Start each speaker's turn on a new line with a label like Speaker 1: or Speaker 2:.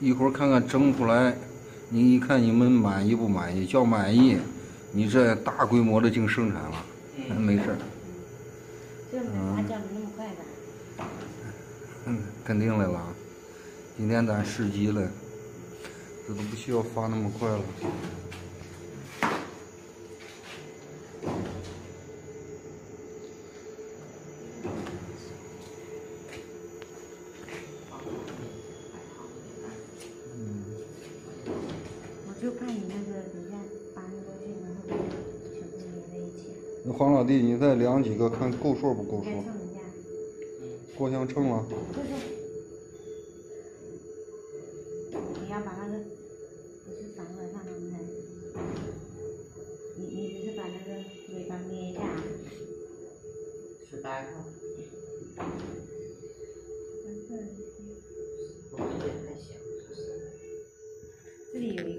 Speaker 1: 一会儿看看蒸出来，你一看你们满意不满意？叫满意，你这大规模的净生产了，那没事儿。
Speaker 2: 这哪叫的那么快吧？
Speaker 1: 嗯，肯定的啦。今天咱试机了，这都不需要发那么快了。
Speaker 2: 就看你那个，底下搬过去，然后全部连在一起。
Speaker 1: 那黄老弟，你再量几个，看够数不够数。
Speaker 2: 该称一下。
Speaker 1: 过下秤了。
Speaker 2: 就是。你要把那个，不是长的那根，你你只是把那个尾巴捏一下。
Speaker 3: 十八。这里有。